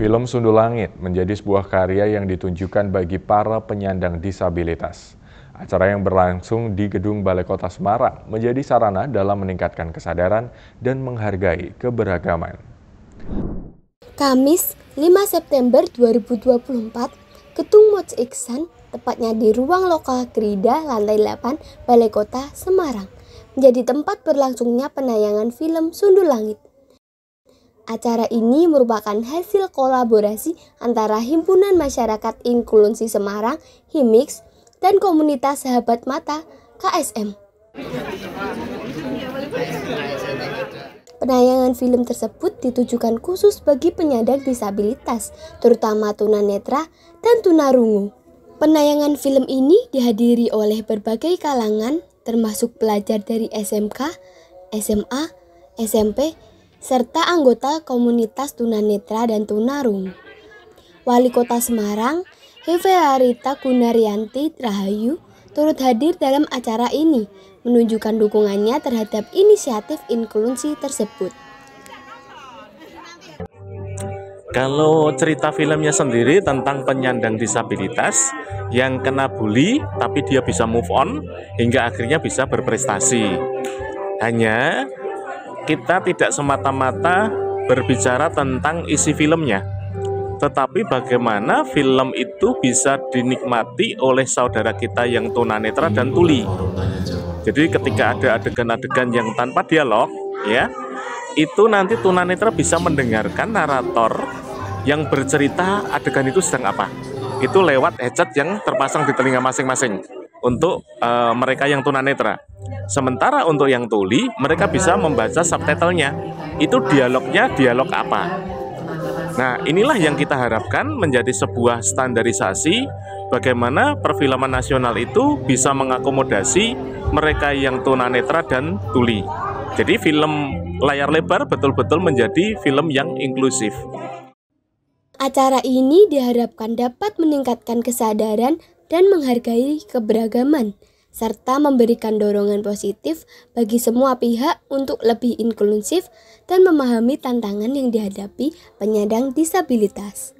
Film Sundul Langit menjadi sebuah karya yang ditunjukkan bagi para penyandang disabilitas. Acara yang berlangsung di Gedung Balai Kota Semarang menjadi sarana dalam meningkatkan kesadaran dan menghargai keberagaman. Kamis 5 September 2024, Ketung Moc Iksan, tepatnya di ruang lokal Krida lantai 8 Balai Kota Semarang, menjadi tempat berlangsungnya penayangan film Sundul Langit. Acara ini merupakan hasil kolaborasi antara Himpunan Masyarakat Inklusi Semarang, HIMIX, dan komunitas sahabat mata KSM. Penayangan film tersebut ditujukan khusus bagi penyandang disabilitas, terutama tunanetra dan tunarungu. Penayangan film ini dihadiri oleh berbagai kalangan, termasuk pelajar dari SMK, SMA, SMP, serta anggota komunitas tunanetra dan tunarungu. Wali Kota Semarang, Arita Gunaryanti Rahayu turut hadir dalam acara ini, menunjukkan dukungannya terhadap inisiatif inklusi tersebut. Kalau cerita filmnya sendiri tentang penyandang disabilitas yang kena bully tapi dia bisa move on hingga akhirnya bisa berprestasi. Hanya kita tidak semata-mata berbicara tentang isi filmnya, tetapi bagaimana film itu bisa dinikmati oleh saudara kita yang tunanetra dan tuli. Jadi ketika ada adegan-adegan yang tanpa dialog, ya, itu nanti tunanetra bisa mendengarkan narator yang bercerita adegan itu sedang apa. Itu lewat headset yang terpasang di telinga masing-masing untuk uh, mereka yang tunanetra. Sementara untuk yang tuli, mereka bisa membaca subtitlenya. Itu dialognya dialog apa Nah, inilah yang kita harapkan menjadi sebuah standarisasi bagaimana perfilman nasional itu bisa mengakomodasi mereka yang tunanetra dan tuli. Jadi film layar lebar betul-betul menjadi film yang inklusif. Acara ini diharapkan dapat meningkatkan kesadaran dan menghargai keberagaman serta memberikan dorongan positif bagi semua pihak untuk lebih inklusif dan memahami tantangan yang dihadapi penyandang disabilitas.